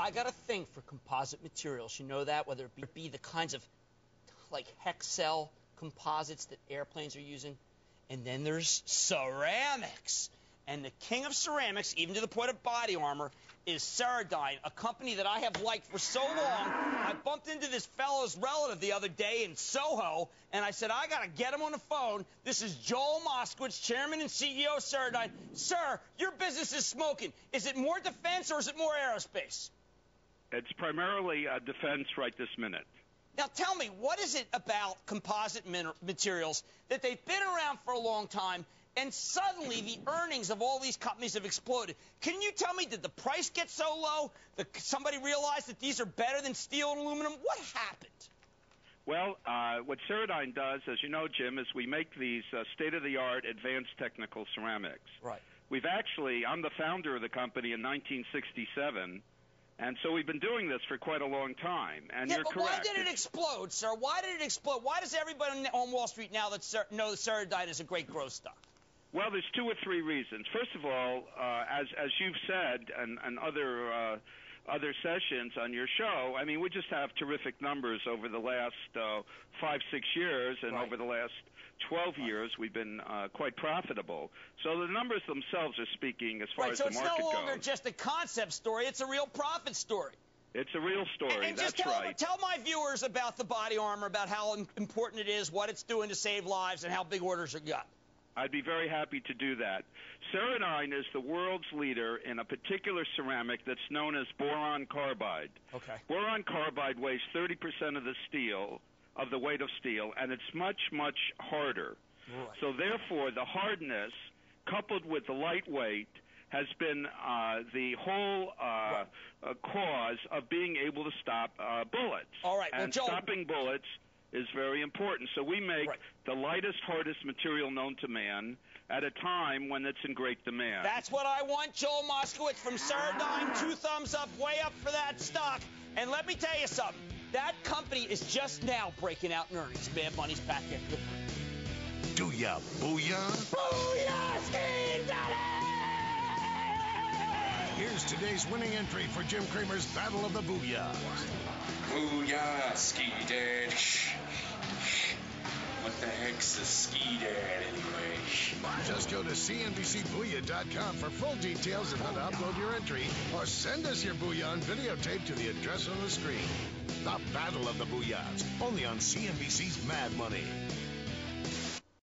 I got a thing for composite materials. You know that, whether it be, be the kinds of like Hexcel composites that airplanes are using, and then there's ceramics. And the king of ceramics, even to the point of body armor, is Ceradyne, a company that I have liked for so long. I bumped into this fellow's relative the other day in Soho, and I said, I got to get him on the phone. This is Joel Moskowitz, chairman and CEO of Ceradyne. Sir, your business is smoking. Is it more defense or is it more aerospace? It's primarily uh, defense right this minute. Now tell me, what is it about composite materials that they've been around for a long time and suddenly the earnings of all these companies have exploded? Can you tell me, did the price get so low that somebody realized that these are better than steel and aluminum? What happened? Well, uh, what Ceradyne does, as you know, Jim, is we make these uh, state-of-the-art advanced technical ceramics. Right. We've actually, I'm the founder of the company in 1967 and so we've been doing this for quite a long time. And yeah, you're but correct. why did it explode, sir? Why did it explode? Why does everybody on Wall Street now that know that Ceradyne is a great growth stock? Well, there's two or three reasons. First of all, uh, as as you've said, and, and other uh, other sessions on your show, I mean, we just have terrific numbers over the last uh, five, six years, and right. over the last 12 years, we've been uh, quite profitable. So the numbers themselves are speaking as far right, as so the market goes. So it's no longer just a concept story; it's a real profit story. It's a real story. And, and That's just tell, right. tell my viewers about the body armor, about how important it is, what it's doing to save lives, and how big orders are got. I'd be very happy to do that. Ceradyne is the world's leader in a particular ceramic that's known as boron carbide. Okay. Boron carbide weighs 30% of the steel, of the weight of steel, and it's much, much harder. Right. So therefore, the hardness coupled with the lightweight has been uh, the whole uh, right. uh, cause of being able to stop uh, bullets. All right. And well, Joel, stopping bullets is very important. So we make right. the lightest, hardest material known to man at a time when it's in great demand. That's what I want, Joel Moskowitz from Ceradyne. Two thumbs up, way up for that stock. And let me tell you something. That company is just now breaking out in earnings. Mad Money's back in. Do ya booyah? Booyah, Ski Here's today's winning entry for Jim Cramer's Battle of the Booyahs. Booyah, Ski Dad. What the heck's a ski dad anyway? Just go to CNBCBooyah.com for full details and how to upload your entry or send us your Booyah on videotape to the address on the screen. The Battle of the Booyahs, only on CNBC's Mad Money.